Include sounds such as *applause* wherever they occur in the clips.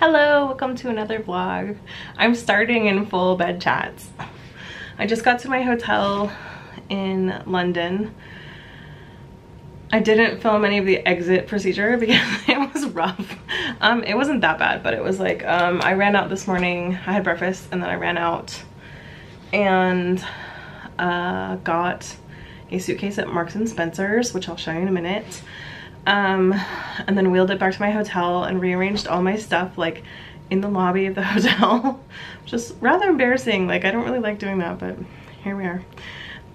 Hello, welcome to another vlog. I'm starting in full bed chats. I just got to my hotel in London. I didn't film any of the exit procedure *laughs* because it was rough. Um, it wasn't that bad, but it was like, um, I ran out this morning, I had breakfast and then I ran out and uh, got a suitcase at Marks and Spencer's, which I'll show you in a minute. Um, and then wheeled it back to my hotel and rearranged all my stuff like in the lobby of the *laughs* hotel. Just rather embarrassing. Like I don't really like doing that, but here we are.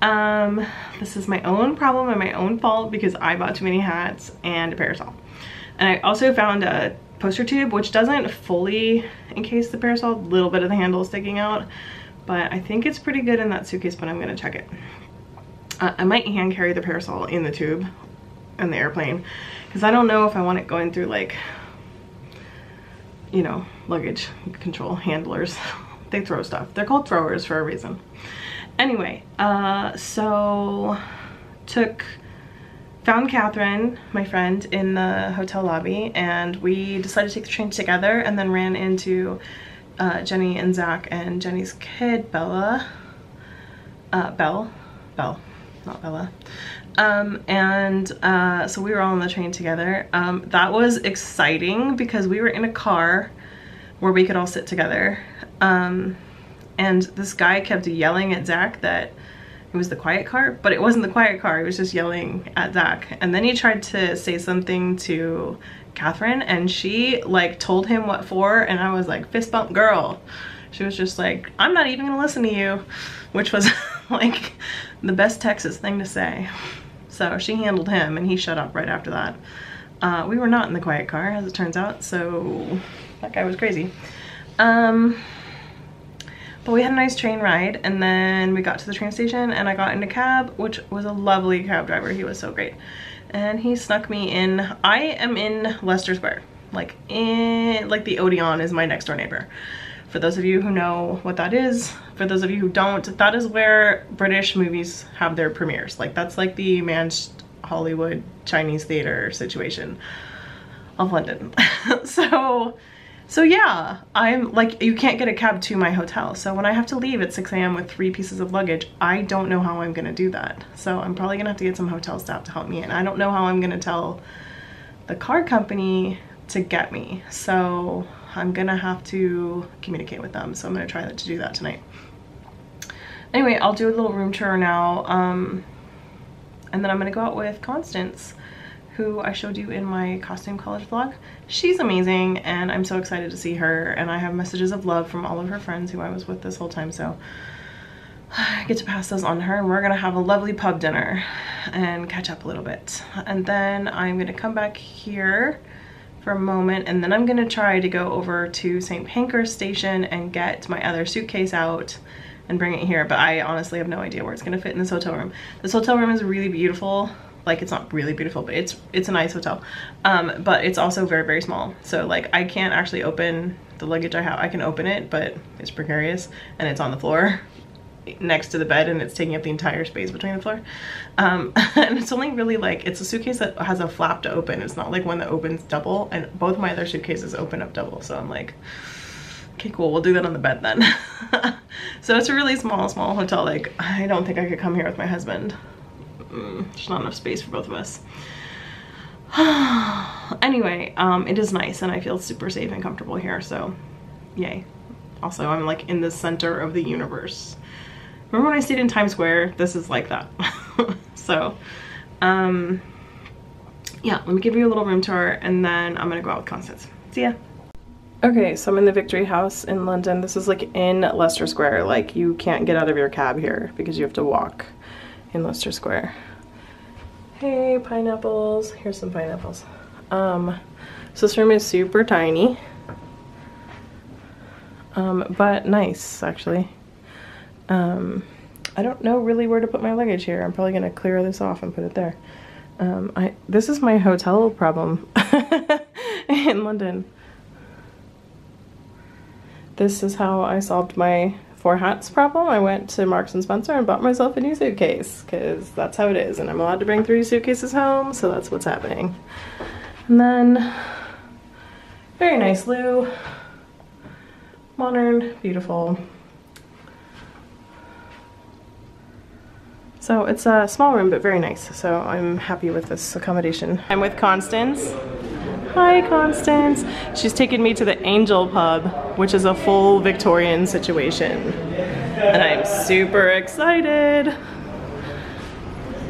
Um, this is my own problem and my own fault because I bought too many hats and a parasol. And I also found a poster tube which doesn't fully encase the parasol, a little bit of the handle sticking out, but I think it's pretty good in that suitcase, but I'm gonna check it. Uh, I might hand carry the parasol in the tube in the airplane because I don't know if I want it going through like, you know, luggage control handlers. *laughs* they throw stuff. They're called throwers for a reason. Anyway, uh, so took, found Catherine, my friend, in the hotel lobby and we decided to take the train together and then ran into uh, Jenny and Zach and Jenny's kid, Bella, uh, Belle, Belle, not Bella. Um, and uh, so we were all on the train together. Um, that was exciting because we were in a car where we could all sit together. Um, and this guy kept yelling at Zach that it was the quiet car, but it wasn't the quiet car. He was just yelling at Zach. And then he tried to say something to Catherine and she like told him what for and I was like fist bump girl. She was just like, I'm not even gonna listen to you, which was *laughs* like the best Texas thing to say. So she handled him and he shut up right after that. Uh, we were not in the quiet car as it turns out, so that guy was crazy. Um, but we had a nice train ride and then we got to the train station and I got in a cab, which was a lovely cab driver. He was so great. And he snuck me in. I am in Leicester Square. Like in, like the Odeon is my next door neighbor. For those of you who know what that is, for those of you who don't, that is where British movies have their premieres. Like that's like the Mann's Hollywood Chinese theater situation of London. *laughs* so, so yeah, I'm like, you can't get a cab to my hotel. So when I have to leave at 6 a.m. with three pieces of luggage, I don't know how I'm gonna do that. So I'm probably gonna have to get some hotel staff to help me. And I don't know how I'm gonna tell the car company to get me. So I'm gonna have to communicate with them. So I'm gonna try to do that tonight. Anyway, I'll do a little room tour now. Um, and then I'm gonna go out with Constance, who I showed you in my costume college vlog. She's amazing and I'm so excited to see her. And I have messages of love from all of her friends who I was with this whole time. So *sighs* I get to pass those on to her and we're gonna have a lovely pub dinner and catch up a little bit. And then I'm gonna come back here for a moment and then I'm gonna try to go over to St. Pancras station and get my other suitcase out and bring it here but I honestly have no idea where it's gonna fit in this hotel room. This hotel room is really beautiful like it's not really beautiful but it's it's a nice hotel um, but it's also very very small so like I can't actually open the luggage I have I can open it but it's precarious and it's on the floor next to the bed and it's taking up the entire space between the floor. Um, *laughs* and it's only really like, it's a suitcase that has a flap to open. It's not like one that opens double and both my other suitcases open up double. So I'm like, okay, cool, we'll do that on the bed then. *laughs* so it's a really small, small hotel. Like, I don't think I could come here with my husband. Mm, there's not enough space for both of us. *sighs* anyway, um, it is nice and I feel super safe and comfortable here. So yay. Also, I'm like in the center of the universe. Remember when I stayed in Times Square? This is like that. *laughs* so, um, yeah, let me give you a little room tour and then I'm gonna go out with Constance. See ya. Okay, so I'm in the Victory House in London. This is like in Leicester Square. Like you can't get out of your cab here because you have to walk in Leicester Square. Hey, pineapples. Here's some pineapples. Um, so this room is super tiny, um, but nice actually. Um, I don't know really where to put my luggage here. I'm probably gonna clear this off and put it there. Um, I this is my hotel problem *laughs* in London. This is how I solved my four hats problem. I went to Marks and Spencer and bought myself a new suitcase because that's how it is. And I'm allowed to bring three suitcases home, so that's what's happening. And then Very nice loo. Modern, beautiful. So it's a small room, but very nice. So I'm happy with this accommodation. I'm with Constance. Hi, Constance. She's taken me to the Angel Pub, which is a full Victorian situation. And I'm super excited.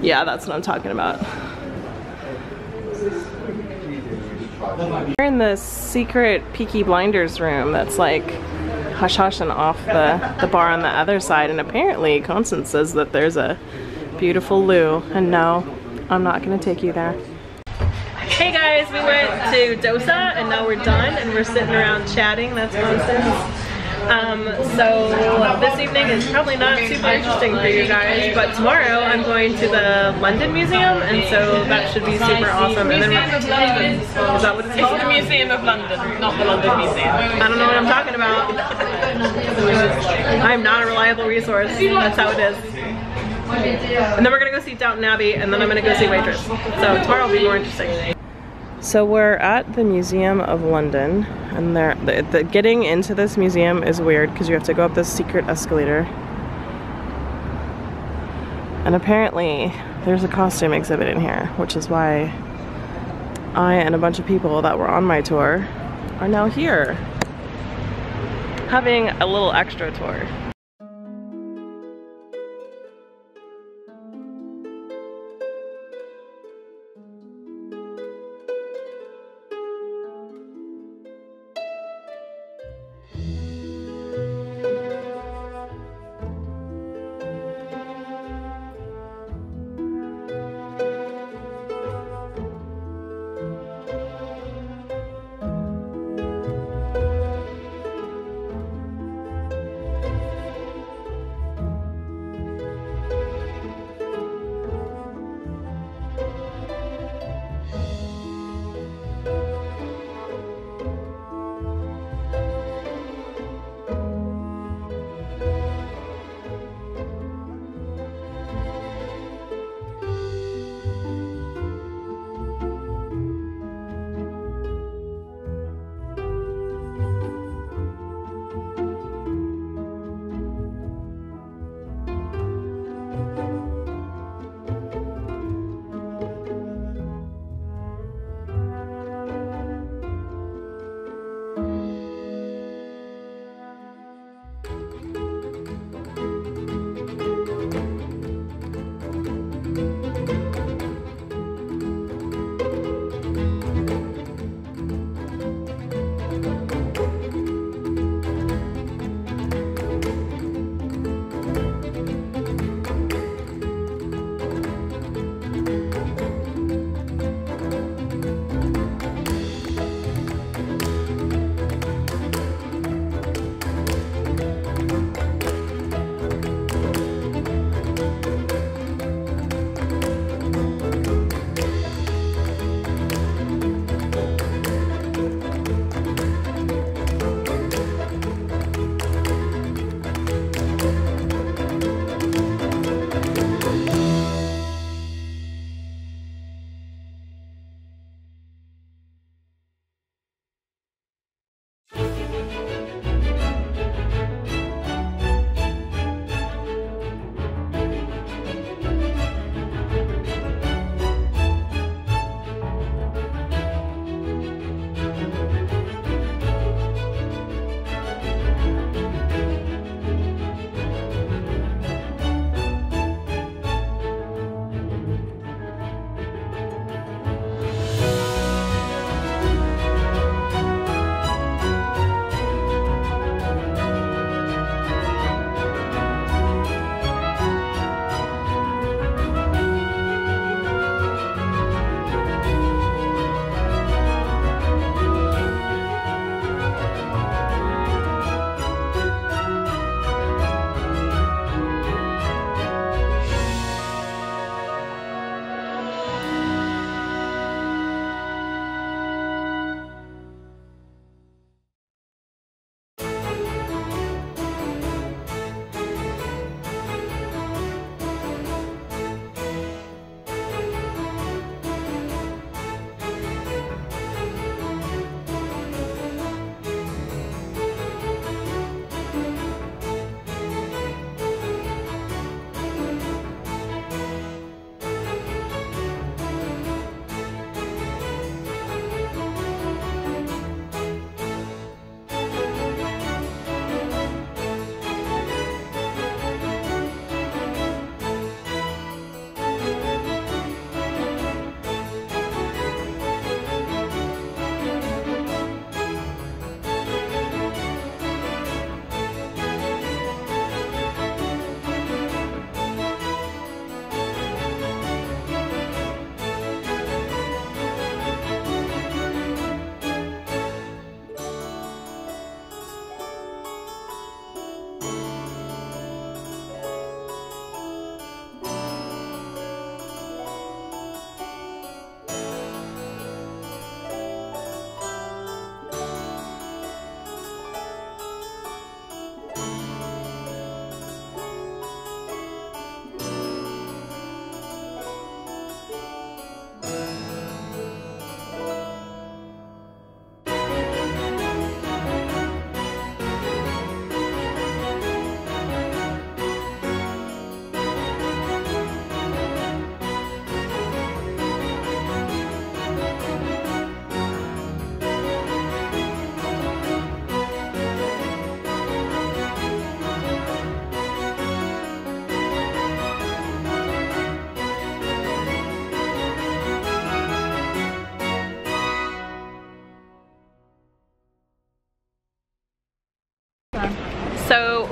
Yeah, that's what I'm talking about. We're in the secret Peaky Blinders room that's like hush hush and off the, the bar on the other side. And apparently Constance says that there's a beautiful loo. And no, I'm not gonna take you there. Hey guys, we went to Dosa and now we're done and we're sitting around chatting. That's Constance. Um, so this evening is probably not super interesting for you guys, but tomorrow I'm going to the London Museum, and so that should be super awesome. And then Museum of London. Is that what it's called? It's the Museum of London, not the London Museum. I don't know what I'm talking about. *laughs* I'm not a reliable resource. That's how it is. And then we're gonna go see Downton Abbey, and then I'm gonna go see Waitress. So tomorrow will be more interesting. So we're at the Museum of London, and there, the, the, getting into this museum is weird because you have to go up this secret escalator. And apparently, there's a costume exhibit in here, which is why I and a bunch of people that were on my tour are now here, having a little extra tour.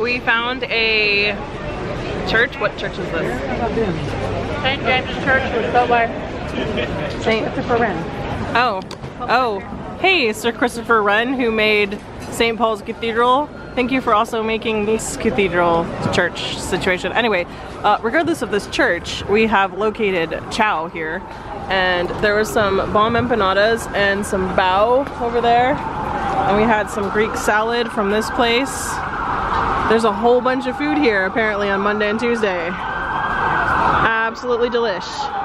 We found a church. What church is this? St. James's Church was built by Saint Christopher Wren. Oh, oh. Hey, Sir Christopher Wren, who made St. Paul's Cathedral. Thank you for also making this cathedral church situation. Anyway, uh, regardless of this church, we have located Chow here. And there was some bomb empanadas and some bao over there. And we had some Greek salad from this place. There's a whole bunch of food here apparently on Monday and Tuesday. Absolutely delish.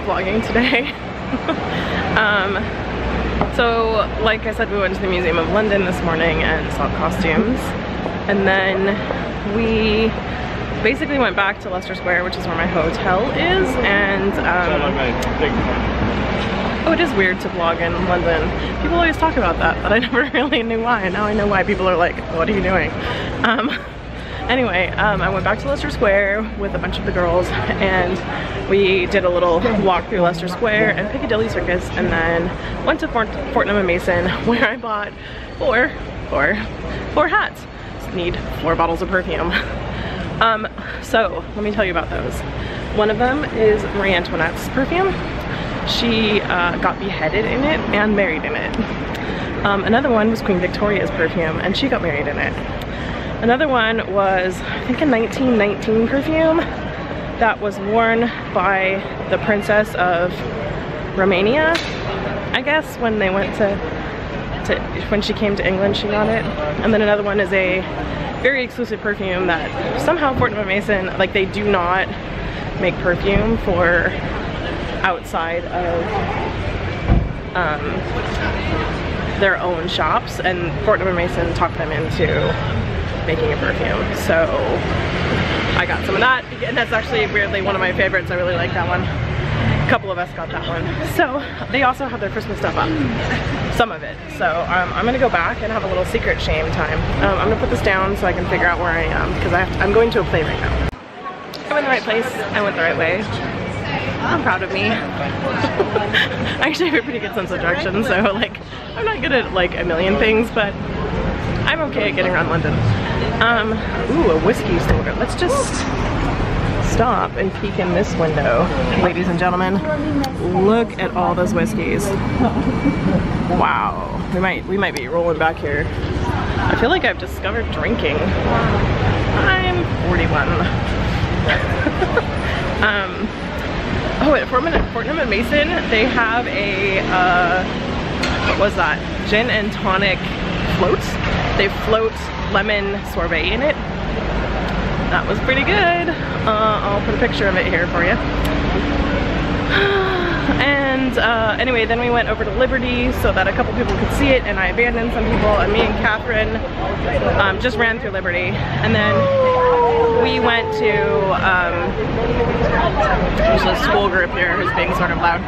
I've been weird about vlogging today. *laughs* um, so, like I said, we went to the Museum of London this morning and saw costumes. And then we basically went back to Leicester Square, which is where my hotel is. And, um, oh, it is weird to vlog in London. People always talk about that, but I *laughs* never really knew why. And now I know why people are like, what are you doing? Um, Anyway, um, I went back to Leicester Square with a bunch of the girls and we did a little walk through Leicester Square and Piccadilly Circus and then went to Fort Fortnum and Mason *laughs* where I bought four, four, four hats. Just need four bottles of perfume. *laughs* Um, so let me tell you about those. One of them is Marie Antoinette's perfume. She uh, got beheaded in it and married in it. Um, another one was Queen Victoria's perfume and she got married in it. Another one was, I think a 1919 perfume that was worn by the princess of Romania, I guess, when they went to, to, when she came to England, she got it. And then another one is a very exclusive perfume that somehow Fortnum & Mason, like they do not make perfume for outside of um, their own shops and Fortnum & Mason talked them into making a perfume. So I got some of that and that's actually weirdly one of my favorites. I really like that one. A couple of us got that one. So they also have their Christmas stuff up, some of it. So um, I'm gonna go back and have a little secret shame time. Um, I'm gonna put this down so I can figure out where I am because I have to, I'm going to a play right now. I'm in the right place, I went the right way. I'm proud of me. I *laughs* actually have a pretty good sense of direction, so like, I'm not good at like a million things, but I'm okay at getting around London. Um, ooh, a whiskey store. Let's just stop and peek in this window, ladies and gentlemen. Look at all those whiskeys. Wow, we might we might be rolling back here. I feel like I've discovered drinking. I'm 41. *laughs* um, oh, at Fortnum, Fortnum and Mason, they have a, uh, what was that? Gin and tonic floats. They float lemon sorbet in it. That was pretty good. Uh, I'll put a picture of it here for you. *sighs* and uh, anyway, then we went over to Liberty so that a couple people could see it and I abandoned some people and me and Catherine um, just ran through Liberty. And then we went to, um, there's a school group here who's being sort of loud.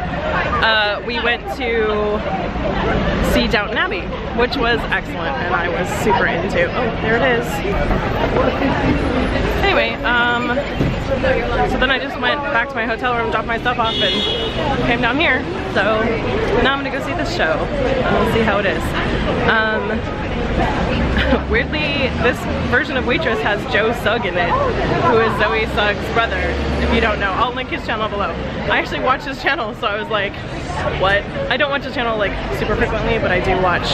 Uh, we went to see Downton Abbey, which was excellent and I was super into. Oh, there it is. Anyway, um, so then I just went back to my hotel room, dropped my stuff off and came down here. So now I'm gonna go see this show and we'll see how it is. Um, *laughs* weirdly, this version of Waitress has Joe Sugg in it, who is Zoe Sugg's brother, if you don't know. I'll link his channel below. I actually watched his channel, so I was like, what? I don't watch his channel like super frequently, but I do watch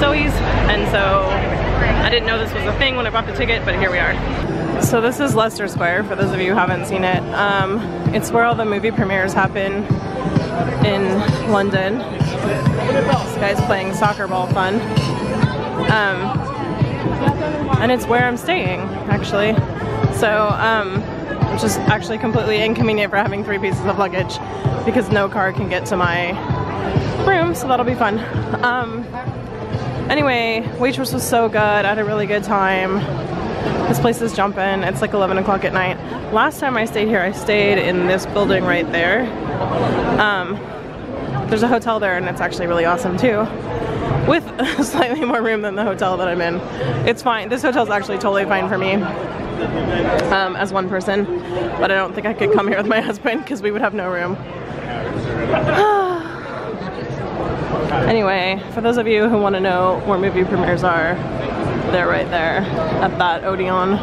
Zoe's, and so I didn't know this was a thing when I bought the ticket, but here we are. So this is Leicester Square, for those of you who haven't seen it. Um, it's where all the movie premieres happen in London. This guy's playing soccer ball fun. Um, and it's where I'm staying, actually. So, um, which is actually completely inconvenient for having three pieces of luggage because no car can get to my room, so that'll be fun. Um, anyway, waitress was so good. I had a really good time. This place is jumping. It's like 11 o'clock at night. Last time I stayed here, I stayed in this building right there. Um, there's a hotel there and it's actually really awesome too. With *laughs* slightly more room than the hotel that I'm in. It's fine. This hotel's actually totally fine for me um, as one person. But I don't think I could come here with my *laughs* husband because we would have no room. *sighs* anyway, for those of you who want to know where movie premieres are, they're right there at that Odeon.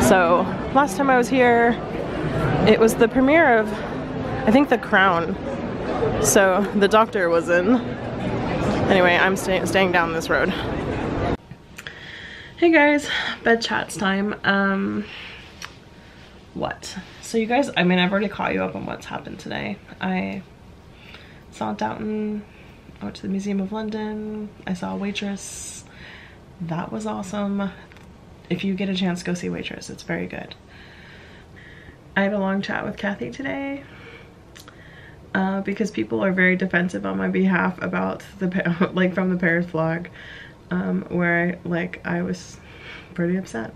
So last time I was here, it was the premiere of, I think, The Crown. So the doctor was in. Anyway, I'm stay staying down this road. Hey guys, bed chats time. Um, what? So you guys, I mean, I've already caught you up on what's happened today. I saw Downton, I went to the Museum of London, I saw Waitress. That was awesome. If you get a chance, go see Waitress. It's very good. I had a long chat with Kathy today uh, because people are very defensive on my behalf about the, *laughs* like from the Paris vlog um, where I, like I was pretty upset.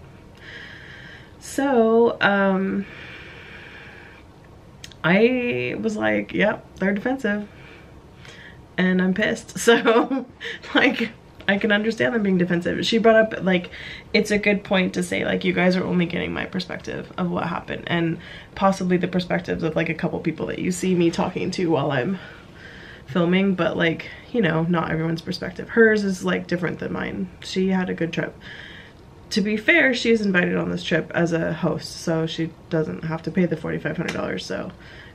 So, um, I was like, yep, they're defensive and I'm pissed. *laughs* So like I can understand them being defensive. She brought up like it's a good point to say like you guys are only getting my perspective of what happened and possibly the perspectives of like a couple people that you see me talking to while I'm filming but like you know not everyone's perspective. Hers is like different than mine. She had a good trip. To be fair, she is invited on this trip as a host so she doesn't have to pay the $4,500 so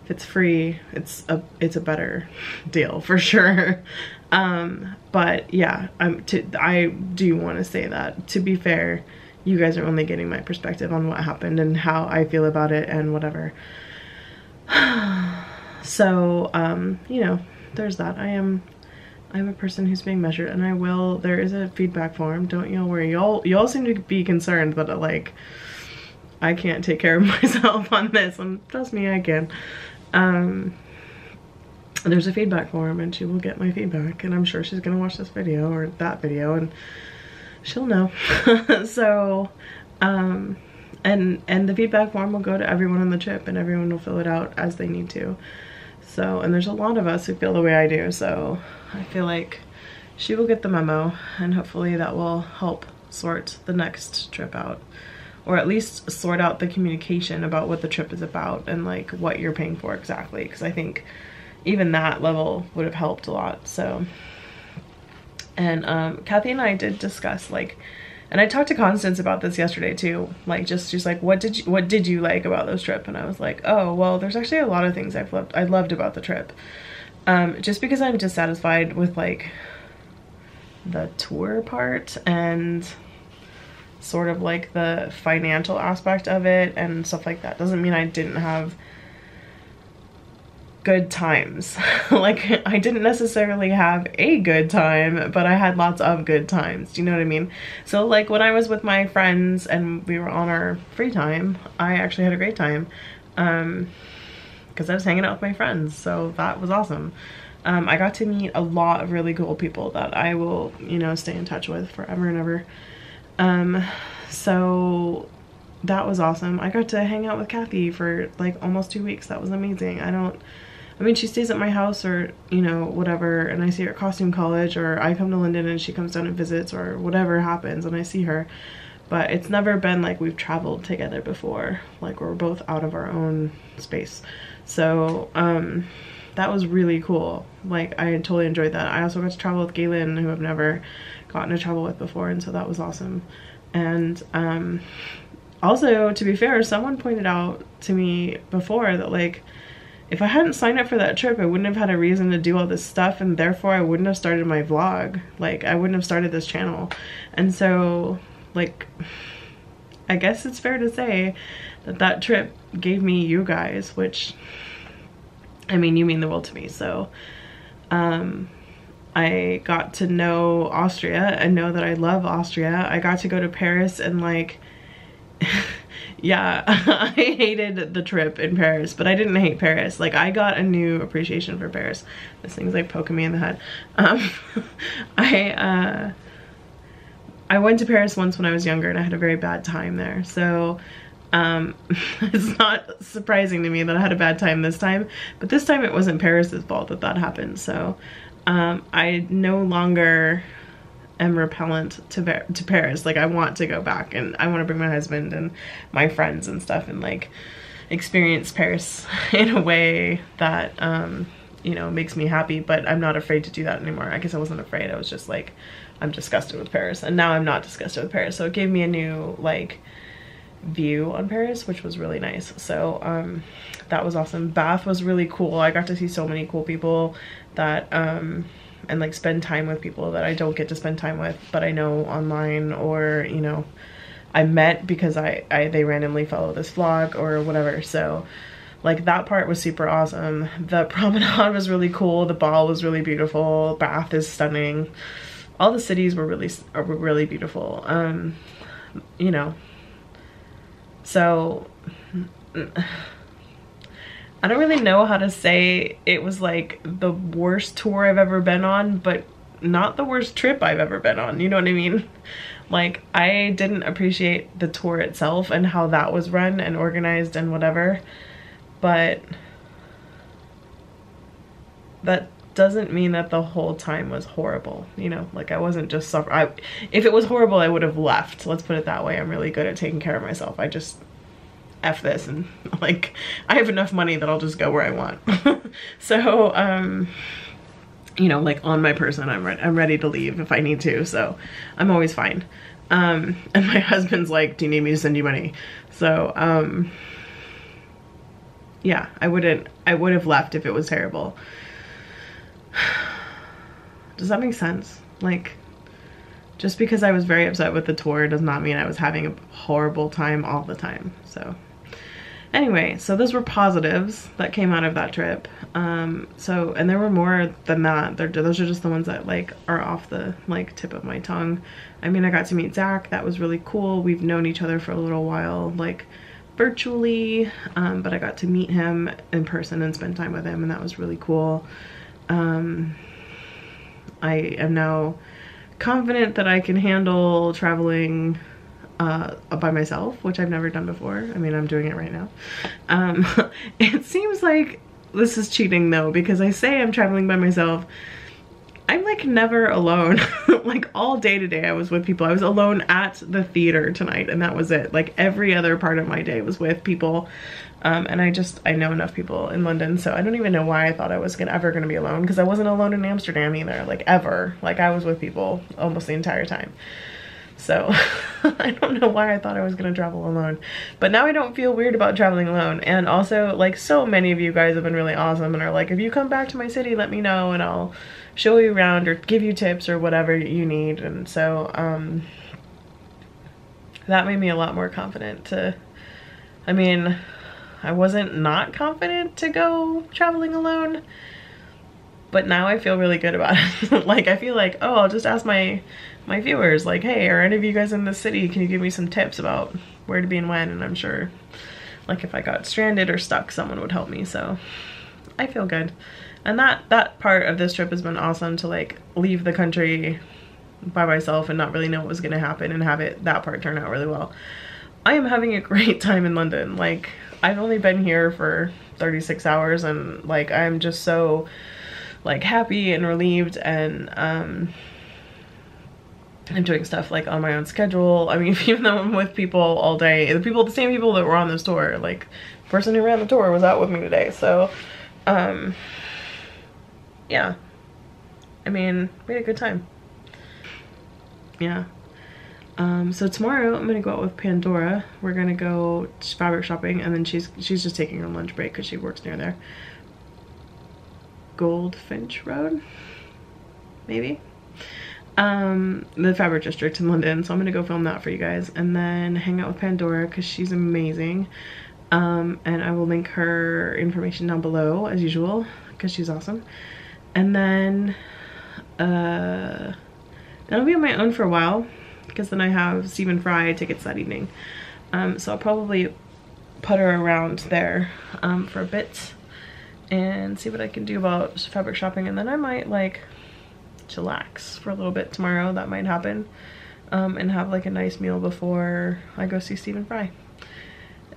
if it's free it's a it's a better deal for sure. Um but yeah i'm to i do want to say that. To be fair you guys are only getting my perspective on what happened and how i feel about it and whatever. *sighs* So um you know there's that. I am i'm a person who's being measured and i will there is a feedback form. Don't y'all worry. Y'all y'all seem to be concerned that like i can't take care of *laughs* myself on this and trust me i can um there's a feedback form and she will get my feedback and I'm sure she's gonna watch this video or that video and she'll know. *laughs* so, um, and, and the feedback form will go to everyone on the trip and everyone will fill it out as they need to. So, and there's a lot of us who feel the way I do. So I feel like she will get the memo and hopefully that will help sort the next trip out or at least sort out the communication about what the trip is about and like what you're paying for exactly because I think even that level would have helped a lot so. And um, Kathy and I did discuss like and I talked to Constance about this yesterday too like just she's like what did you what did you like about this trip? And I was like oh well there's actually a lot of things I've loved I loved about the trip. Um, just because I'm dissatisfied with like the tour part and sort of like the financial aspect of it and stuff like that doesn't mean I didn't have good times. *laughs* like I didn't necessarily have a good time, but I had lots of good times. Do you know what I mean? So like when I was with my friends and we were on our free time, I actually had a great time. Um, because I was hanging out with my friends. So that was awesome. Um, I got to meet a lot of really cool people that I will, you know, stay in touch with forever and ever. Um, so that was awesome. I got to hang out with Kathy for like almost two weeks. That was amazing. I don't, I mean, she stays at my house or, you know, whatever, and I see her at costume college, or I come to London and she comes down and visits, or whatever happens, and I see her. But it's never been like we've traveled together before, like we're both out of our own space. So, um, that was really cool. Like, I totally enjoyed that. I also got to travel with Galen, who I've never gotten to travel with before, and so that was awesome. And, um, also, to be fair, someone pointed out to me before that, like, if I hadn't signed up for that trip, I wouldn't have had a reason to do all this stuff and therefore I wouldn't have started my vlog. Like I wouldn't have started this channel. And so like I guess it's fair to say that that trip gave me you guys, which I mean, you mean the world to me. So um I got to know Austria and know that I love Austria. I got to go to Paris and like *laughs* yeah, *laughs* I hated the trip in Paris, but I didn't hate Paris. Like, I got a new appreciation for Paris. This thing's like poking me in the head. Um, *laughs* I, uh, I went to Paris once when I was younger and I had a very bad time there. So, um, it's not surprising to me that I had a bad time this time, but this time it wasn't Paris's fault that that happened. So, um, I no longer am repellent to to Paris. Like I want to go back and I want to bring my husband and my friends and stuff and like experience Paris *laughs* in a way that um you know makes me happy but I'm not afraid to do that anymore. I guess I wasn't afraid. I was just like I'm disgusted with Paris and now I'm not disgusted with Paris. So it gave me a new like view on Paris which was really nice. So um that was awesome. Bath was really cool. I got to see so many cool people that um and like spend time with people that I don't get to spend time with but I know online or you know I met because I, I they randomly follow this vlog or whatever. So like that part was super awesome. The *laughs* promenade was really cool. The ball was really beautiful. Bath is stunning. All the cities were really were really beautiful. Um you know. So I don't really know how to say it was like the worst tour I've ever been on, but not the worst trip I've ever been on. You know what I mean? *laughs* Like I didn't appreciate the tour itself and how that was run and organized and whatever, but that doesn't mean that the whole time was horrible you know like i wasn't just suffering if it was horrible i would have left let's put it that way i'm really good at taking care of myself i just F this and *laughs* like I have enough money that I'll just go where I want. *laughs* so um you know like on my person I'm ready I'm ready to leave if I need to so I'm always fine. Um *laughs* and my husband's like do you need me to send you money? So um yeah I wouldn't I would have left if it was terrible. *sighs* Does that make sense? Like just because I was very upset with the tour does not mean I was having a horrible time all the time. So Anyway, so those were positives that came out of that trip. Um, so, and there were more than that. They're, those are just the ones that like are off the like tip of my tongue. I mean, I got to meet Zach. That was really cool. We've known each other for a little while. Like, virtually, um, but I got to meet him in person and spend time with him, and that was really cool. Um, I am now confident that I can handle traveling uh, by myself, which I've never done before. I mean, I'm doing it right now. Um, *laughs* it seems like this is cheating though, because I say I'm traveling by myself. I'm like never alone. *laughs* like all day today I was with people. I was alone at the theater tonight and that was it. Like every other part of my day was with people. Um, and I just, I know enough people in London, so I don't even know why I thought I was gonna, ever gonna be alone because I wasn't alone in Amsterdam either, like ever. Like I was with people almost the entire time. So *laughs* I don't know why I thought I was gonna travel alone. But now I don't feel weird about traveling alone. And also like so many of you guys have been really awesome and are like, if you come back to my city, let me know and I'll show you around or give you tips or whatever you need. And so um, that made me a lot more confident to, I mean, I wasn't not confident to go traveling alone but now I feel really good about *laughs* it. like I feel like, oh, I'll just ask my my viewers like, hey, are any of you guys in the city? Can you give me some tips about where to be and when? And I'm sure like if I got stranded or stuck, someone would help me. So I feel good. And that that part of this trip has been awesome to like leave the country by myself and not really know what was gonna happen and have it that part turn out really well. I am having a *laughs* great time in London. Like I've only been here for 36 hours and like I'm just so like happy and relieved and um I'm doing stuff like on my own schedule. I mean, *laughs* even though I'm with people all day, the people, the same people that were on this tour, like the person who ran the tour was out with me today. So, um, yeah, I mean, we had a good time. Yeah. Um, so tomorrow I'm gonna go out with Pandora. We're gonna go fabric shopping and then she's she's just taking her lunch break because she works near there. Goldfinch Road, maybe um, the Fabric District in London. So I'm gonna go film that for you guys and then hang out with Pandora because she's amazing. Um, and I will link her information down below as usual because she's awesome. And then uh, then I'll be on my own for a while because then I have Stephen Fry tickets that evening. Um, so I'll probably put her around there um, for a bit and see what I can do about fabric shopping and then I might like chillax for a little bit tomorrow. That might happen. Um, and have like a nice meal before I go see Stephen Fry.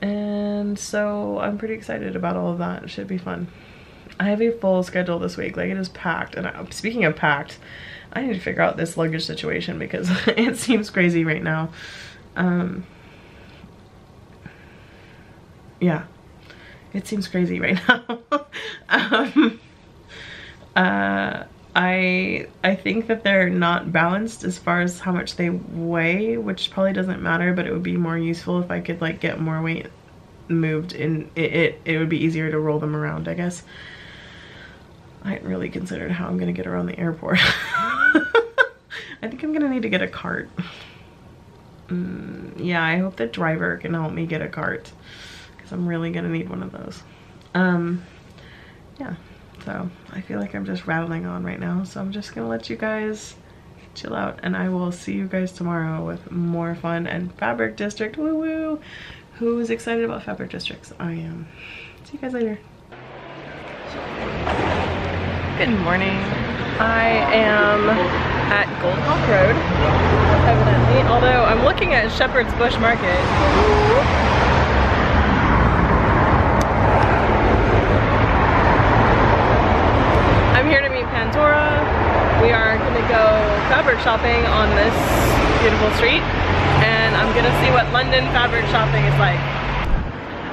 And so I'm pretty excited about all of that. It should be fun. I have a full schedule this week. Like it is packed. And I, speaking of packed, I need to figure out this luggage situation because *laughs* it seems crazy right now. Um, yeah, it seems crazy right *laughs* now. um, uh, I I think that they're not balanced as far as how much they weigh, which probably doesn't matter, but it would be more useful if I could like get more weight moved in it, it, it would be easier to roll them around, I guess. I hadn't really considered how I'm gonna get around the airport. *laughs* I think I'm gonna need to get a cart. Mm, yeah, I hope the driver can help me get a cart because I'm really gonna need one of those. Um, yeah. So I feel like I'm just rattling on right now. So I'm just gonna let you guys chill out and I will see you guys tomorrow with more fun and Fabric District. Woo woo! Who's excited about Fabric Districts? I am. See you guys later. Good morning. I am at Goldhawk Road, evidently, although I'm looking at Shepherd's Bush Market. Pandora. We are gonna go fabric shopping on this beautiful street and I'm gonna see what London fabric shopping is like.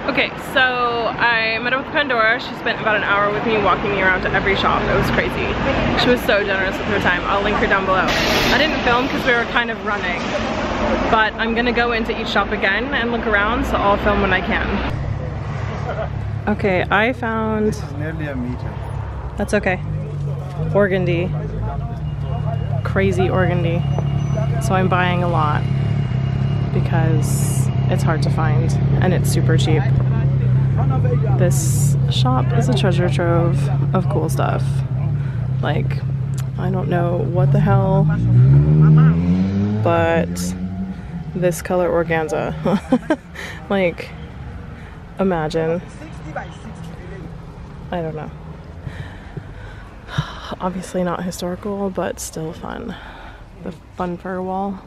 Okay, so I met up with Pandora. She spent about an hour with me walking me around to every shop. It was crazy. She was so generous with her time. I'll link her down below. I didn't film because we were kind of running, but I'm gonna go into each shop again and look around, so I'll film when I can. Okay, I found... This is nearly a meter. That's okay. Organdy. Crazy organdy. So I'm buying a lot because it's hard to find and it's super cheap. This shop is a treasure trove of cool stuff. Like, I don't know what the hell, but this color organza. *laughs* like, imagine. I don't know. Obviously not historical, but still fun. The fun fur wall.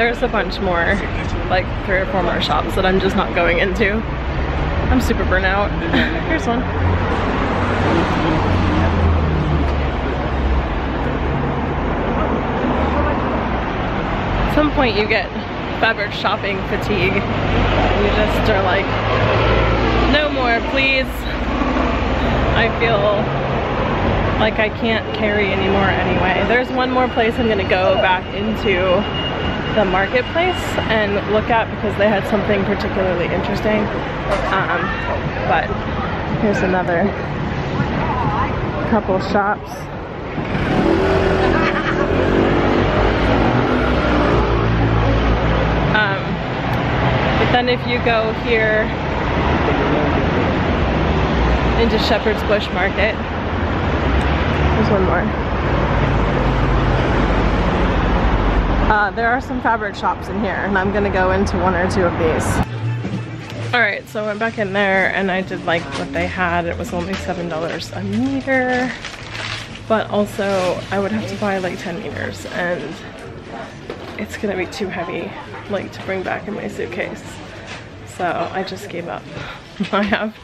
There's a bunch more, like three or four more shops that I'm just not going into. I'm super burnt out. Here's one. At some point you get fabric shopping fatigue. You just are like, no more, please. I feel like I can't carry anymore anyway. There's one more place I'm gonna go back into the marketplace and look at because they had something particularly interesting. Um, but here's another couple shops. Um, but then if you go here into Shepherd's Bush Market, there's one more. Uh, there are some fabric shops in here and I'm gonna go into one or two of these. All right, so I went back in there and I did like what they had. It was only $7 a meter, but also I would have to buy like 10 meters and it's gonna be too heavy like to bring back in my suitcase. So I just gave up. *laughs* I have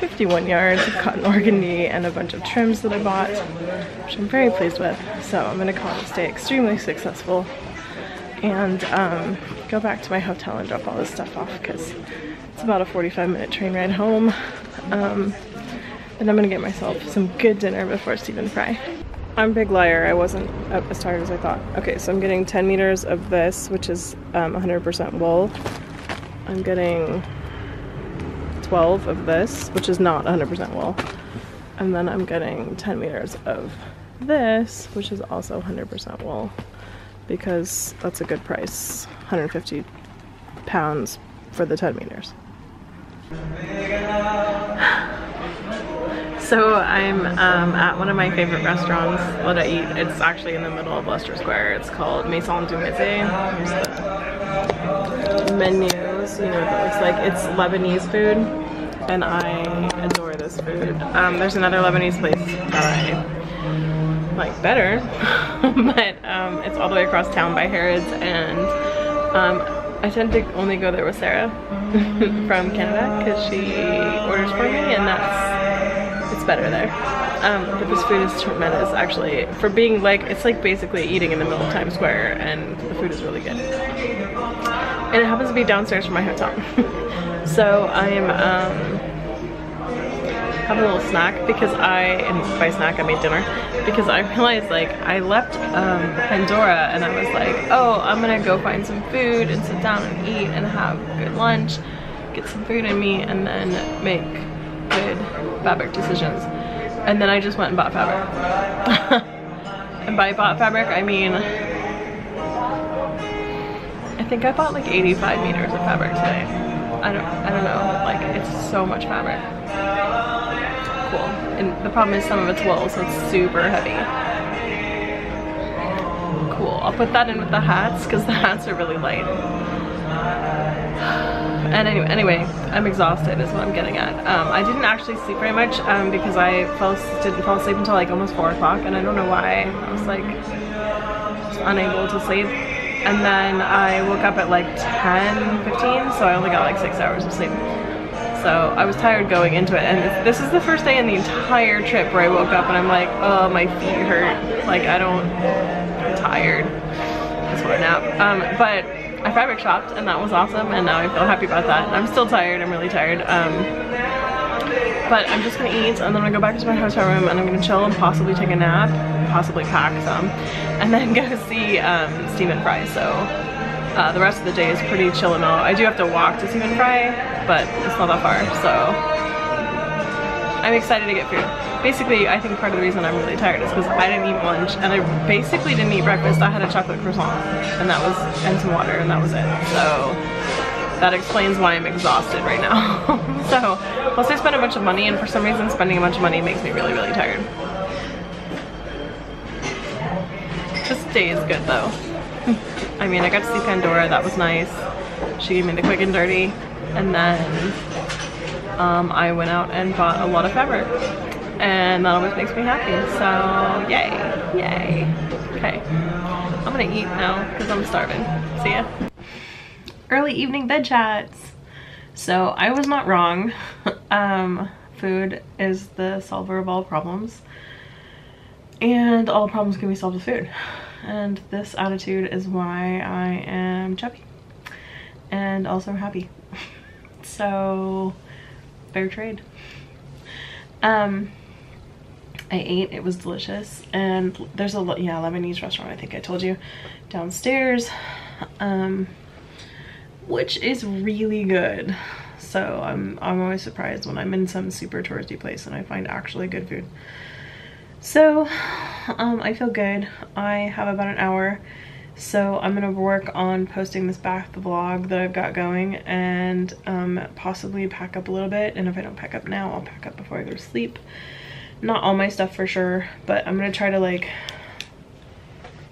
51 yards of cotton organdy and a bunch of trims that I bought, which I'm very pleased with. So I'm gonna call this day extremely successful and um, go back to my hotel and drop all this stuff off because it's about a 45 minute train ride home. Um, and I'm gonna get myself some good dinner before Stephen Fry. I'm big liar, I wasn't as tired as I thought. Okay, so I'm getting 10 meters of this, which is 100% um, wool. I'm getting 12 of this, which is not 100% wool. And then I'm getting 10 meters of this, which is also 100% wool because that's a good price, 150 pounds for the 10 meters. *sighs* So I'm um, at one of my favorite restaurants that I eat. It's actually in the middle of Leicester Square. It's called Maison du Midi. Here's the menus, you know what it looks like. It's Lebanese food and I adore this food. Um, there's another Lebanese place that I like better, *laughs* but um, it's all the way across town by Harrods and um, I tend to only go there with Sarah *laughs* from Canada because she orders for me and that's, it's better there. Um, but this food is tremendous actually. For being like, it's like basically eating in the middle of Times Square and the food is really good. And it happens to be downstairs from my hotel. *laughs* so I'm um, having a little snack because I, and by snack I mean dinner, because I *laughs* realized like I left um, Pandora and I was like, oh, I'm gonna go find some food and sit down and eat and have good lunch, get some food in me and then make good fabric decisions. And then I just went and bought fabric. *laughs* and by bought fabric, I mean, I think I bought like 85 meters of fabric today. I don't, I don't know, like it's so much fabric. Cool. And the problem is some of it's wool, so it's super heavy. Cool, I'll put that in with the hats because the *laughs* hats are really light. And anyway, anyway, I'm exhausted is what I'm getting at. Um, I didn't actually sleep very much um, because I fell, didn't fall asleep until like almost 4 o'clock and I don't know why. I was like unable to sleep. And then I woke up at like 10, 15, so I only got like 6 hours of sleep. So I was tired going into it and this is the first day in the entire trip where I woke up and I'm like, oh my feet hurt. Like I don't, I'm tired. I just want a nap. Um, but I fabric shopped and that was awesome and now I feel happy about that. I'm still tired, I'm really tired. Um, but I'm just gonna eat and then I'm gonna go back to my hotel room and I'm gonna chill and possibly take a nap, possibly pack some, and then *laughs* go see um, Stephen Fry. So uh, the rest of the day is pretty chill and mellow. I do have to walk to Stephen Fry, but it's not that far, so I'm excited to get food. Basically, I think part of the reason I'm really tired is because I didn't eat lunch and I basically didn't eat breakfast. I had a chocolate croissant and that was, and some water and that was it. So that explains why I'm exhausted right now. *laughs* so, plus I spent a bunch of money and for some reason spending a bunch of money makes me really, really tired. This day is good though. I mean, I got to see Pandora, that was nice. She gave me the quick and dirty. And then um, I went out and bought a lot of fabric. and that always makes me happy. So yay, yay. Okay, I'm gonna eat now because I'm starving. See ya. Early evening bed chats. So I was not wrong. *laughs* um, food is the solver of all problems. And all problems can be solved with food. And this attitude is why I am chubby. And also happy. *laughs* so, fair trade. Um, I ate, it was delicious. And there's a, yeah, Lebanese restaurant, I think I told you, downstairs. Um, which is really good. So I'm, I'm always surprised when I'm in some super touristy place and I find actually good food. So um, I feel good. I have about an hour. So I'm gonna work on posting this back the vlog that I've got going and um, possibly pack up a little bit. And if I don't pack up now, I'll pack up before I go to sleep. Not all my stuff for sure, but I'm gonna try to like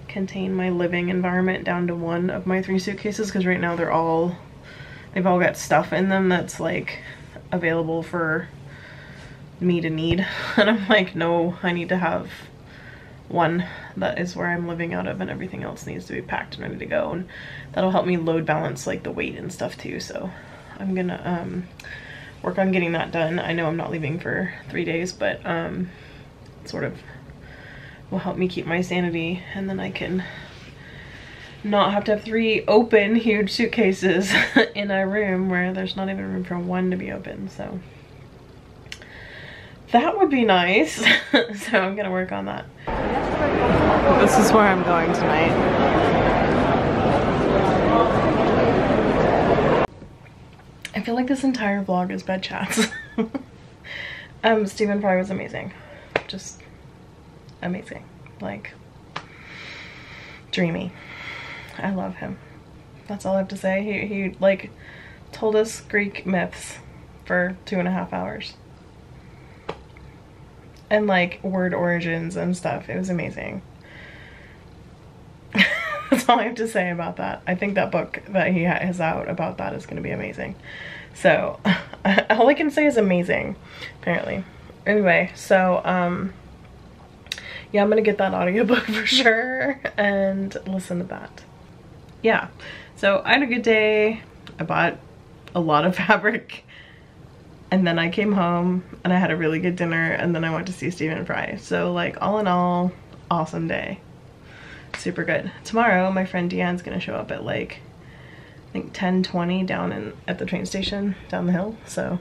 contain my living environment down to one of my three suitcases because right now they're all, they've all got stuff in them that's like available for me to need. *laughs* And I'm like, no, I need to have one that is where I'm living out of and everything else needs to be packed and ready to go. And that'll help me load balance like the weight and stuff too. So I'm gonna um, work on getting that done. I know I'm not leaving for three days, but um, sort of will help me keep my sanity and then I can not have to have three open huge suitcases *laughs* in a room where there's not even room for one to be open. So that would be nice. *laughs* so I'm gonna work on that. This is where I'm going tonight. I feel like this entire vlog is bed chats. *laughs* um, Stephen Fry was amazing. Just amazing. Like, dreamy. I love him. That's all I have to say. He, he like, told us Greek myths for two and a half hours and like word origins and stuff. It was amazing. *laughs* That's all I have to say about that. I think that book that he has out about that is going to be amazing. So *laughs* all I can say is amazing, apparently. Anyway, so um, yeah, I'm going to get that audiobook *laughs* for sure and listen to that. Yeah, so I had a good day. I bought a lot of fabric and then I came home and I had a really good dinner and then I went to see Stephen Fry. So like all in all, awesome day. Super good. Tomorrow my friend Deanne's gonna show up at like I think 10 20 down in at the train station down the hill. So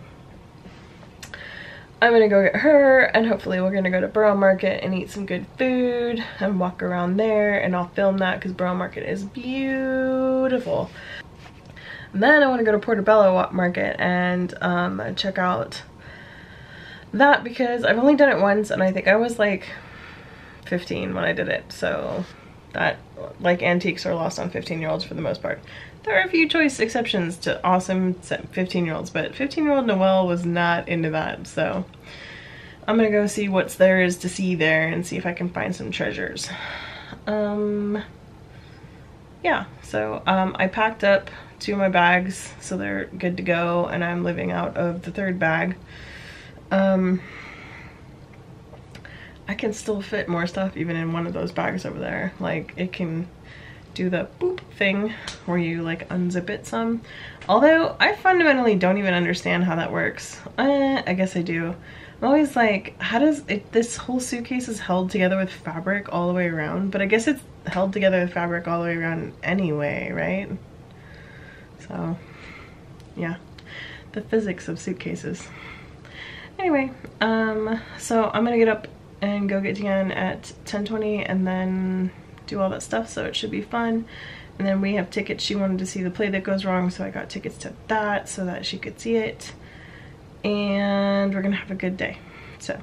I'm gonna go get her and hopefully we're gonna go to Borough Market and eat some good food and walk around there and I'll film that because Borough Market is beautiful. Then I want to go to Portobello Market and um, check out that because I've only done it once and I think I was like 15 when I did it. So that like antiques are lost on 15 year olds for the most part. There are a few choice exceptions to awesome 15 year olds, but 15 year old Noelle was not into that. So I'm gonna go see what's there is to see there and see if I can find some treasures. Um, yeah, so um, I packed up two of my bags so they're good to go and I'm living out of the third bag. Um, I can still fit more stuff even in one of those bags over there. Like it can do the boop thing where you like unzip it some. Although I fundamentally don't even understand how that works. Uh, I guess I do. I'm always like, how does it, this whole suitcase is held together with fabric all the way around, but I guess it's held together with fabric all the way around anyway, right? So yeah, the physics of suitcases. Anyway, um, so I'm gonna get up and go get Deanne at 10.20 and then do all that stuff, so it should be fun. And then we have tickets. She wanted to see the play that goes wrong, so I got tickets to that so that she could see it. And we're gonna have a good day. So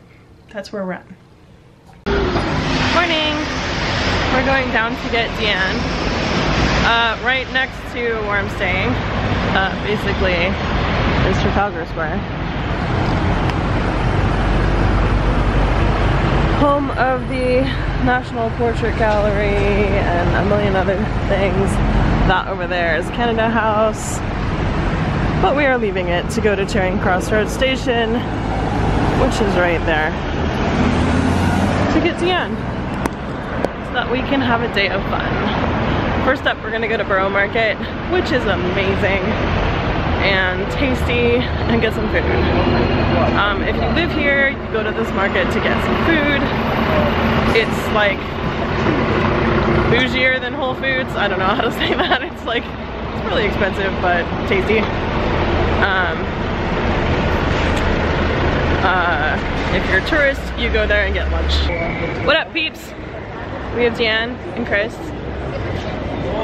that's where we're at. Morning! We're going down to get Deanne uh, right next to where I'm staying, uh, basically, is Trafalgar Square. Home of the National Portrait Gallery and a million other things. That over there is Canada House. But we are leaving it to go to Charing Cross Road Station, which is right there. to get Diane so that we can have a day of fun. First up, we're gonna go to Borough Market, which is amazing and tasty and get some food. Um, if you live here, you go to this market to get some food. It's like bougier than Whole Foods. I don't know how to *laughs* say that. It's like, it's really expensive, but tasty. Um, uh, if you're a tourist, you go there and get lunch. What up, peeps? We have Deanne and Chris.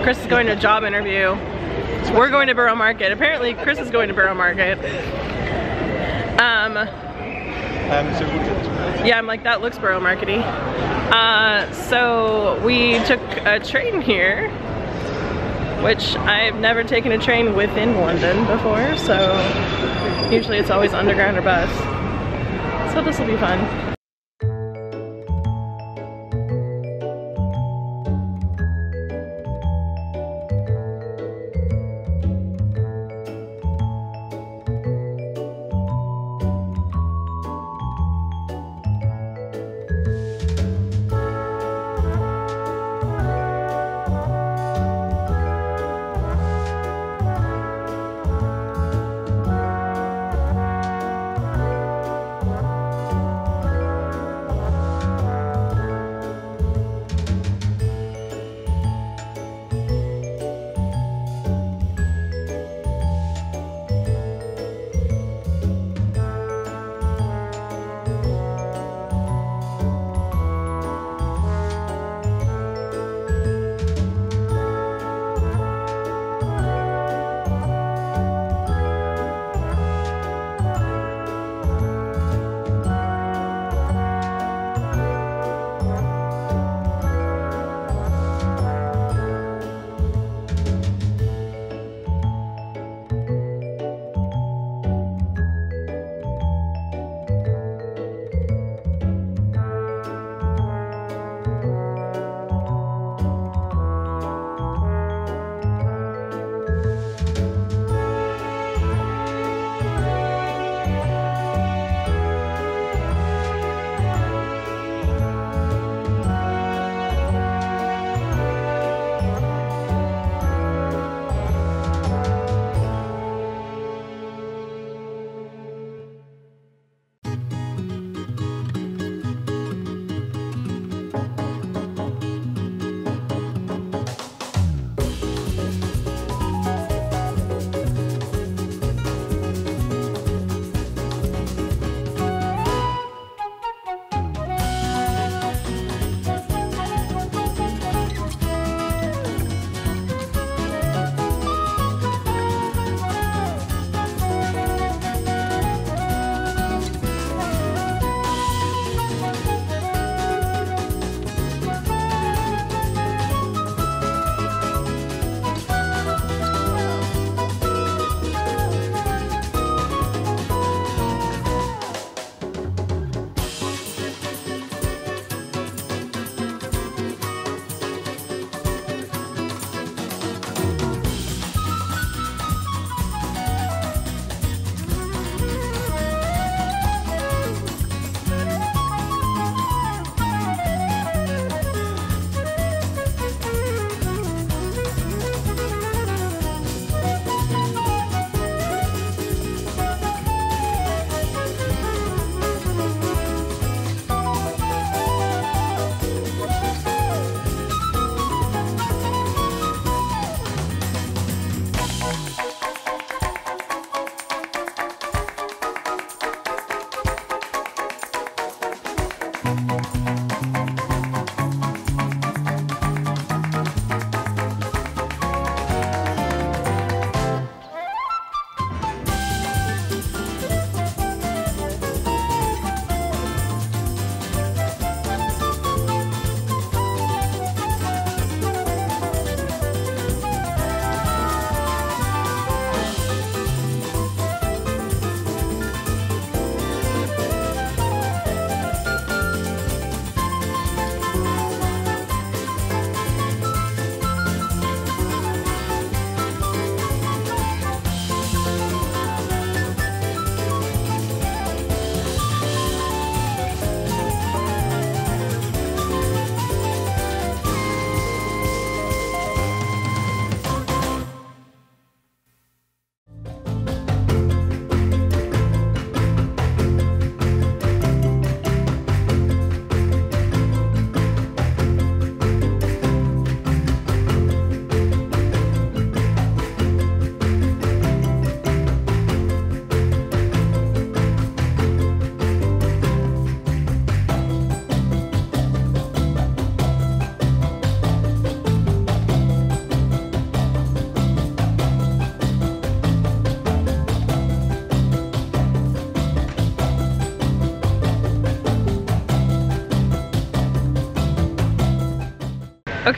Chris is going to a job interview. We're going to Borough Market. Apparently, Chris is going to Borough Market. Um, yeah, I'm like, that looks Borough Markety. Uh, so we took a train here, which I've never taken a train within London before, so usually it's always underground or bus. So this will be fun.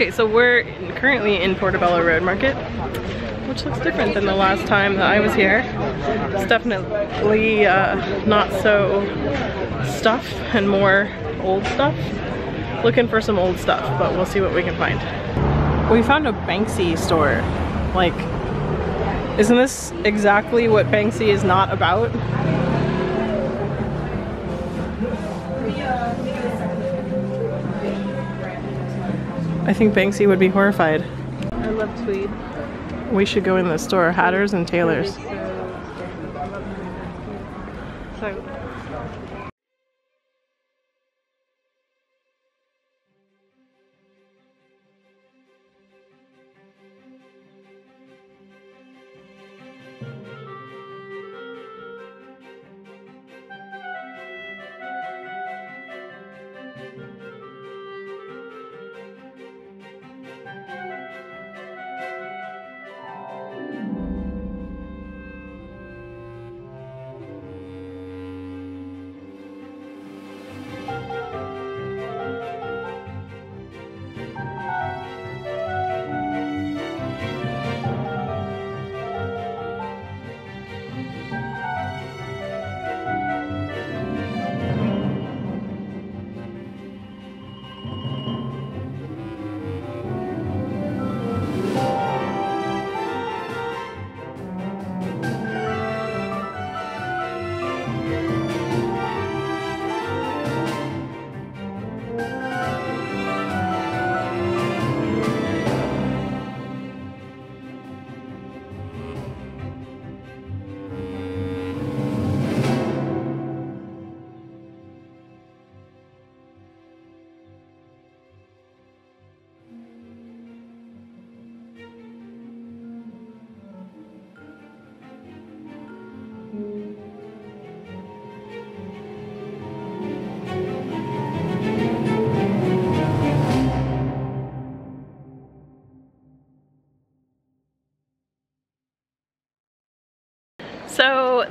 Okay, so we're currently in Portobello Road Market, which looks different than the last time that I was here. It's definitely uh, not so stuff and more old stuff. Looking for some old stuff, but we'll see what we can find. We found a Banksy store. Like, isn't this exactly what Banksy is not about? Think Banksy would be horrified. I love tweed. We should go in the store, Hatters and Tailors. So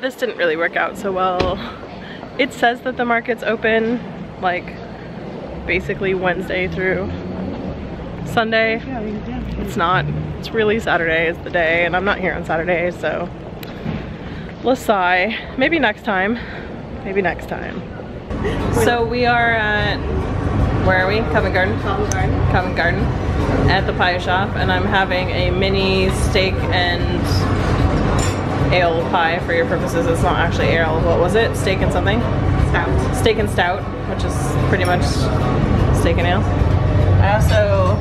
This didn't really work out so well. It says that the market's open like basically Wednesday through Sunday. It's not. It's really Saturday is the day and I'm not here on Saturday so Lasai. Maybe next time. Maybe next time. So we are at, where are we? Covent Garden? Covent Garden. Covent Garden at the pie shop and I'm having a mini steak and ale pie for your purposes. It's not actually ale. What was it? Steak and something? Stout. Steak and stout, which is pretty much steak and ale. I also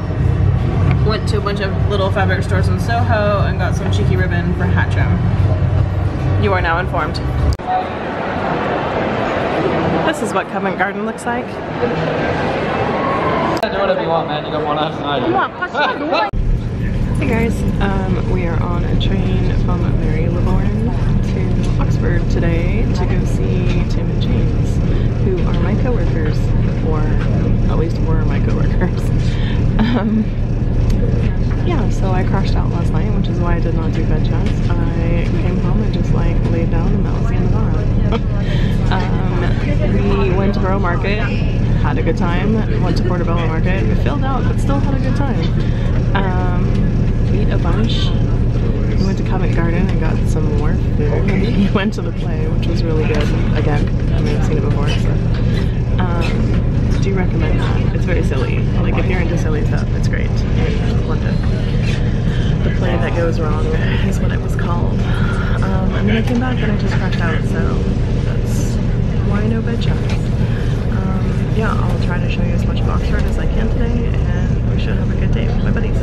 went to a bunch of little fabric stores in Soho and got some cheeky ribbon for hat trim. You are now informed. This is what Covent Garden looks like. Do whatever you want, man. You got one after night. *laughs* Hey guys, um, we are on a train from Marylebone to Oxford today to go see Tim and James, who are my coworkers, or at least were my coworkers. Um, yeah, so I crashed out last night, which is why I did not do bed chats. I came home and just like laid down and that was the end of *laughs* um, we went to Borough Market, had a good time, went to Portobello Market, filled out, but still had a good time. Um, ate a bunch. We went to Covent Garden and got some more food. *laughs* We went to the play, which was really good. Again, I mean, I've seen it before, so. Um, do recommend that. It's very silly. Like, if you're into silly stuff, it's great London. The play that goes wrong is what it was called. Um, and then I came back and I just crashed out, so that's why no bed chats. Um, yeah, I'll try to show you as much of Oxford as I can today, and we should have a good day with my buddies.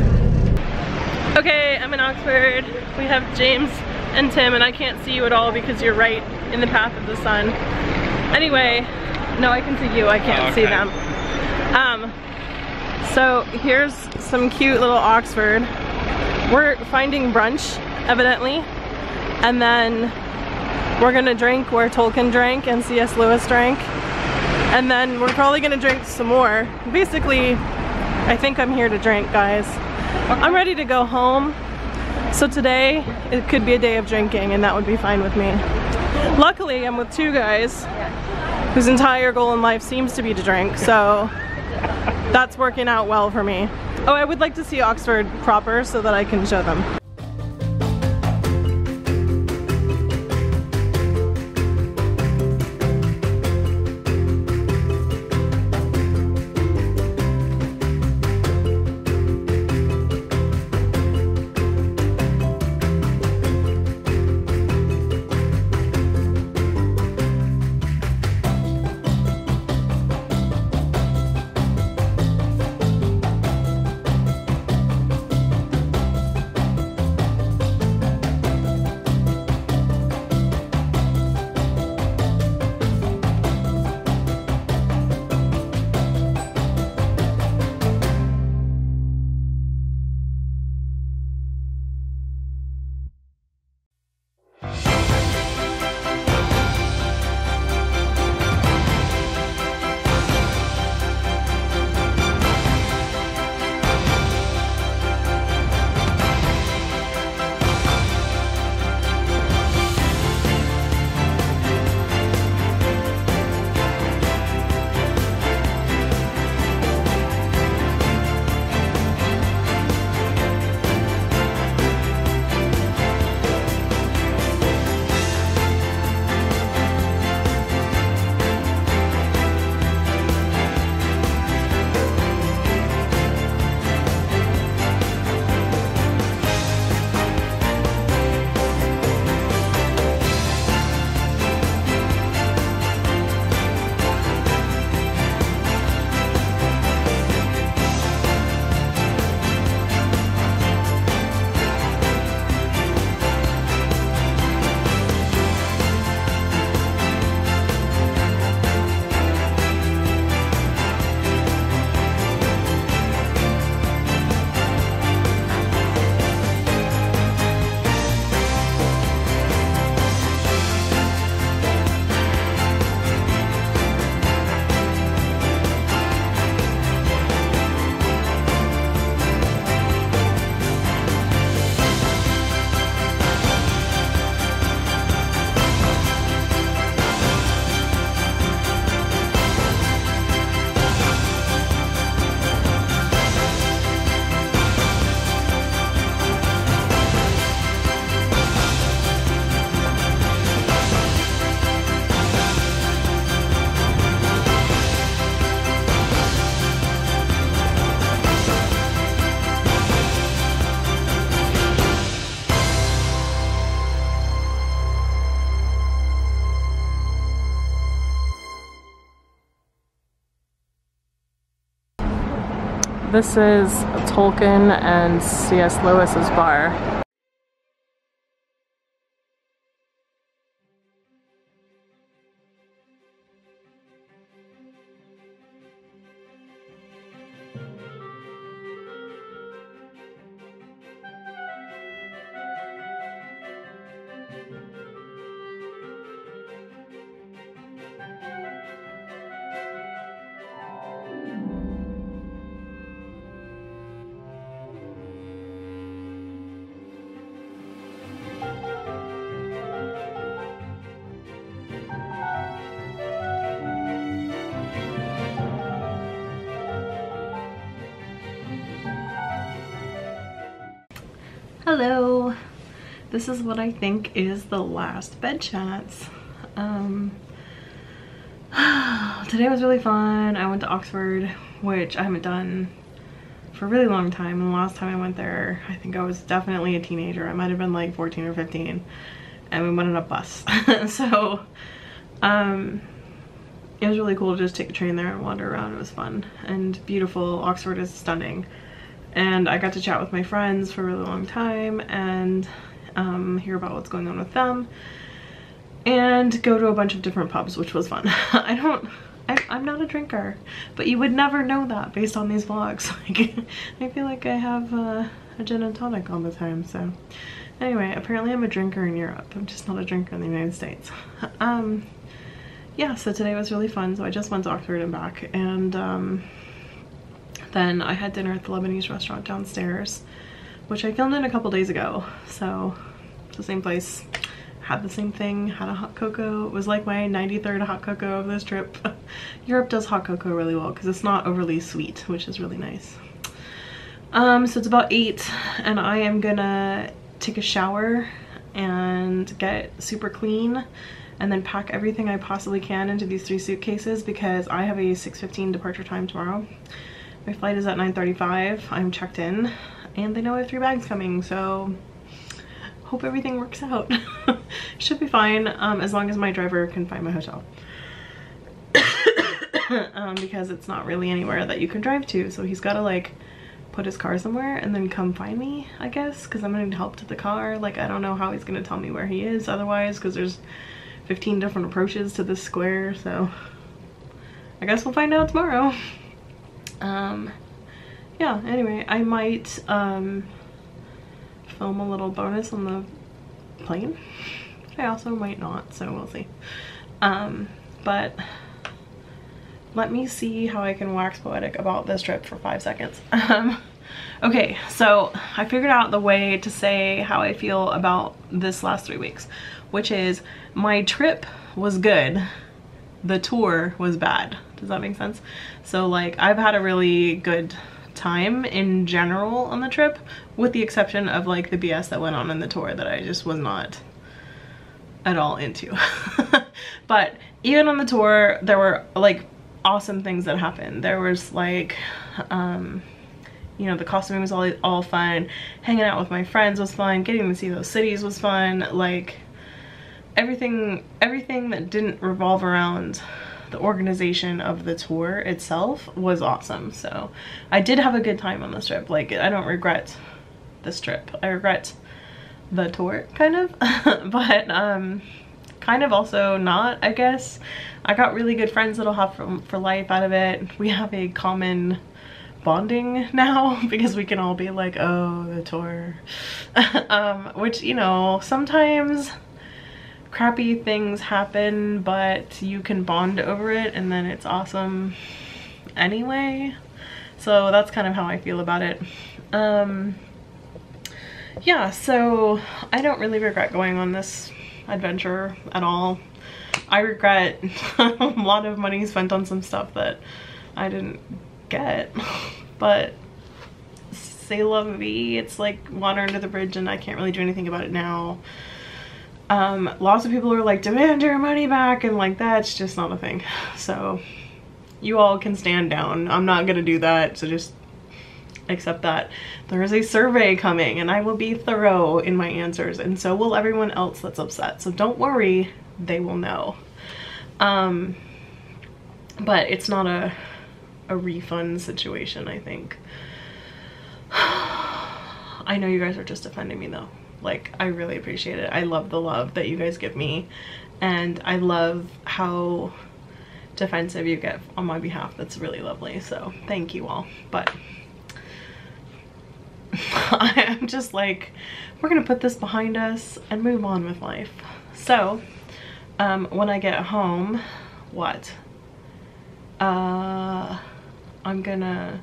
Okay, I'm in Oxford. We have James and Tim, and I can't see you at all because you're right in the path of the sun. Anyway, no, I can see you. I can't Oh, see them. Um, so here's some cute little Oxford. We're finding brunch, evidently, and then we're gonna drink where Tolkien drank and C.S. Lewis drank, and then we're probably gonna drink some more. Basically, I think I'm here to drink, guys. I'm ready to go home. So today, it could be a day of drinking, and that would be fine with me. Luckily, I'm with two guys whose entire goal in life seems to be to drink, so that's working out well for me. Oh, I would like to see Oxford proper so that I can show them. This is Tolkien and C.S. Lewis's bar. This is what I think is the last bed chats. Um, *sighs* today was really fun. I went to Oxford, which I haven't done for a really long time. And the last time I went there, I think I was definitely a teenager. I might have been like 14 or 15. And we went on a bus. *laughs* so, um, it was really cool to just take a train there and wander around. It was fun and beautiful. Oxford is stunning and I got to chat with my friends for a really long time and um, hear about what's going on with them and go to a bunch of different pubs which was fun. *laughs* I don't I, am not a drinker but you would never know that based on these vlogs *laughs* like I feel like I have uh, a gin and tonic all the time so anyway apparently I'm a drinker in Europe I'm just not a drinker in the United States *laughs* um yeah so today was really fun so I just went to Oxford and back and um then I had dinner at the Lebanese restaurant downstairs, which I filmed in a couple days ago. So the same place, had the same thing, had a hot cocoa. It was like my 93rd hot cocoa of this trip. *laughs* Europe does hot cocoa really well because it's not overly sweet, which is really nice. Um, so it's about eight and I am gonna take a shower and get super clean and then pack everything I possibly can into these three suitcases because I have a 6.15 departure time tomorrow. My flight is at 9.35. I'm checked in and they know I have three bags coming so hope everything works out. *laughs* Should be fine um, as long as my driver can find my hotel. *coughs* um, because it's not really anywhere that you can drive to so he's got to like put his car somewhere and then come find me, I guess, because I'm gonna need help to the car. Like, I don't know how he's gonna tell me where he is otherwise, because there's 15 different approaches to this square, so I guess we'll find out tomorrow. *laughs* Um, yeah, anyway, I might um, film a little bonus on the plane. I also might not, so we'll see. Um, but let me see how I can wax poetic about this trip for five seconds. *laughs* Um, okay, so I figured out the way to say how I feel about this last three weeks, which is my trip was good, the tour was bad. Does that make sense? So like I've had a really good time in general on the trip with the exception of like the BS that went on in the tour that I just was not at all into. *laughs* but even on the tour there were like awesome things that happened. There was like, um, you know, the costuming was all, all fun. Hanging out with my friends was fun. Getting to see those cities was fun. Like everything, everything that didn't revolve around the organization of the tour itself was awesome. So I did have a good time on this trip. Like I don't regret this trip. I regret the tour kind of, *laughs* but um, kind of also not, I guess. I got really good friends that I'll have for, for life out of it. We have a common bonding *laughs* now *laughs* because we can all be like, oh, the tour. um, which, you know, sometimes crappy things happen, but you can bond over it and then it's awesome anyway. So that's kind of how I feel about it. Um, yeah, so I don't really regret going on this adventure at all. I regret *laughs* a lot of money spent on some stuff that I didn't get, *laughs* but say la vie, it's like water under the bridge and I can't really do anything about it now. Um, lots of people are like, demand your money back and like, that's just not a thing. *laughs* So you all can stand down. I'm not gonna do that, so just accept that there is a survey coming and I will be thorough in my answers and so will everyone else that's upset. So don't worry, they will know. Um, but it's not a, a refund situation, I think. *sighs* I know you guys are just defending me though. Like, I really appreciate it. I love the love that you guys give me and I love how defensive you get on my behalf. That's really lovely. So thank you all. But *laughs* I'm just like, we're gonna put this behind us and move on with life. So, um, when I get home, what? Uh, I'm gonna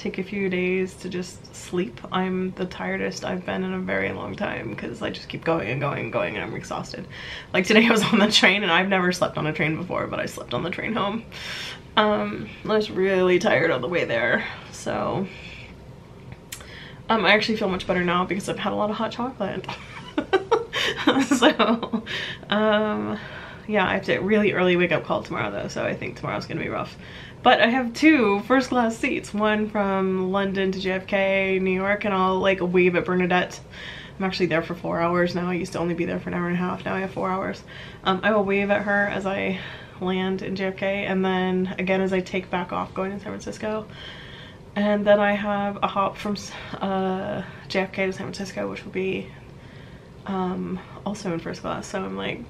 take a few days to just sleep. I'm the tiredest I've been in a very long time because I just keep going and going and going and I'm exhausted. Like today I was *laughs* on the train and I've never slept on a train before, but I slept on the train home. Um, I was really tired on the way there, so um, I actually feel much better now because I've had a lot of hot chocolate. *laughs* so, um, yeah, I have to really early wake up call tomorrow though, so I think tomorrow's gonna be rough. But I have two first class seats, one from London to JFK, New York, and I'll like wave at Bernadette. I'm actually there for four hours now. I used to only be there for an hour and a half. Now I have four hours. Um, I will wave at her as I land in JFK and then again as I take back off going to San Francisco. And then I have a hop from uh, JFK to San Francisco, which will be um, also in first class. So I'm like,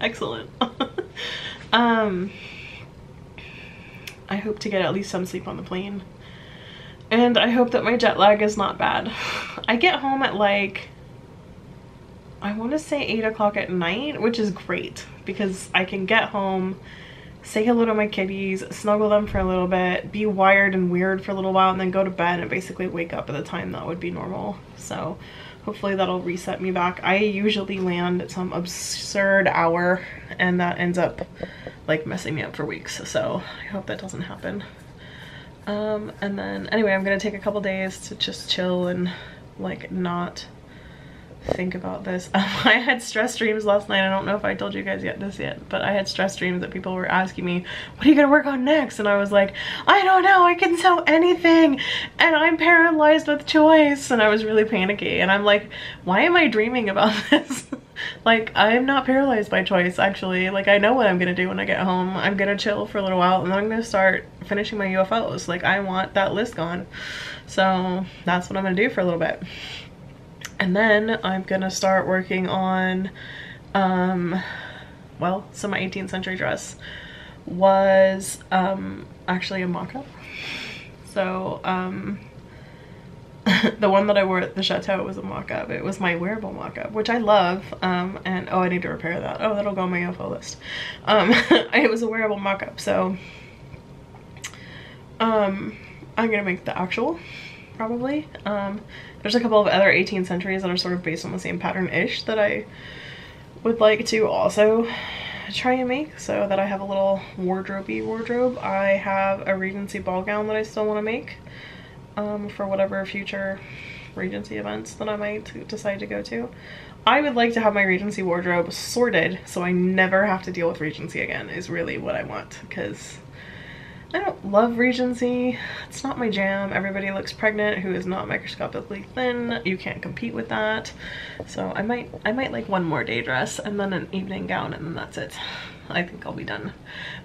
excellent. *laughs* um, I hope to get at least some sleep on the plane. And I hope that my jet lag is not bad. *sighs* I get home at like, I want to say 8 o'clock at night, which is great because I can get home say hello to my kitties, snuggle them for a little bit, be wired and weird for a little while, and then go to bed and basically wake up at the time that would be normal. So hopefully that'll reset me back. I usually land at some absurd hour and that ends up like messing me up for weeks. So I hope that doesn't happen. Um, and then anyway, I'm gonna take a couple days to just chill and like not think about this. Um, *laughs* I had stress dreams last night. I don't know if I told you guys yet this yet, but I had stress dreams that people were asking me, what are you gonna work on next? And I was like, I don't know, I can sell anything and I'm paralyzed with choice. And I was really panicky and I'm like, why am I dreaming about *laughs* this? like I'm not paralyzed by choice actually. Like I know what I'm gonna do when I get home. I'm gonna chill for a little while and then I'm gonna start finishing my UFOs. Like I want that list gone. So that's what I'm gonna do for a little bit. And then I'm gonna start working on, um, well, so my 18th century dress was um, actually a mock-up. So um, *laughs* the one that I wore at the chateau was a mock-up. It was my wearable mock-up, which I love. Um, and oh, I need to repair that. Oh, that'll go on my UFO list. Um, *laughs* it was a wearable mock-up, so um, I'm gonna make the actual probably. Um, there's a couple of other 18th centuries that are sort of based on the same pattern-ish that I would like to also try and make so that I have a little wardrobe wardrobe. I have a Regency ball gown that I still want to make um, for whatever future Regency events that I might decide to go to. I would like to have my Regency wardrobe sorted so I never have to deal with Regency again is really what I want because I don't love Regency. It's not my jam. Everybody looks pregnant who is not microscopically thin. You can't compete with that. So I might I might like one more day dress and then an evening gown and then that's it. I think I'll be done.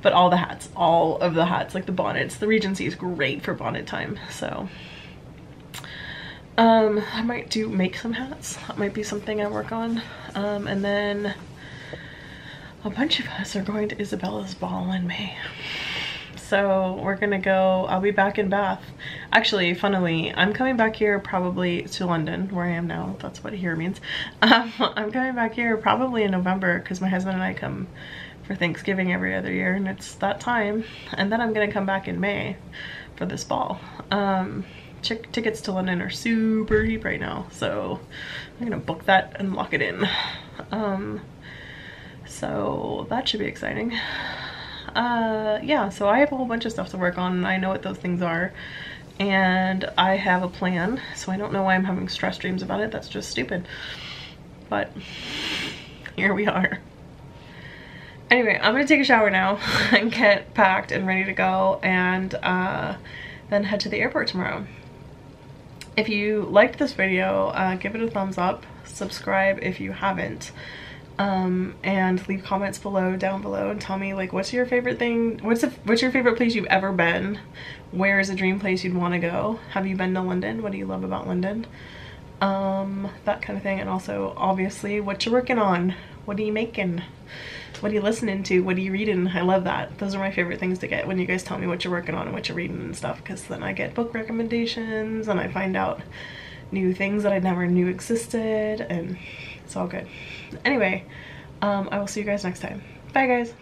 But all the hats, all of the hats, like the bonnets, the Regency is great for bonnet time. So um, I might do make some hats. That might be something I work on. Um, and then a bunch of us are going to Isabella's ball in May so we're gonna go i'll be back in bath. Actually funnily i'm coming back here probably to london where i am now that's what here means. *laughs* Um, i'm coming back here probably in november because my husband and i come for thanksgiving every other year and it's that time. And then i'm gonna come back in may for this ball. Um, tickets to london are super cheap right now so i'm gonna book that and lock it in. Um, so that should be exciting uh, yeah, so I have a whole bunch of stuff to work on and I know what those things are. And I have a plan, so I don't know why I'm having stress dreams about it. That's just stupid. But *laughs* here we are. Anyway, I'm gonna take a shower now *laughs* and get packed and ready to go and uh, then head to the airport tomorrow. If you liked this video, uh, give it a thumbs up, subscribe if you haven't um, and leave comments below down below and tell me like what's your favorite thing what's the, what's your favorite place you've ever been? Where is a dream place you'd want to go? Have you been to London? What do you love about London? Um, that kind of thing and also obviously what you're working on. What are you making? What are you listening to? What are you reading? I love that. Those are my favorite things to get when you guys tell me what you're working on and what you're reading and stuff because then I get book recommendations and I find out new things that I never knew existed and it's all good. Anyway, um, I will see you guys next time. Bye guys.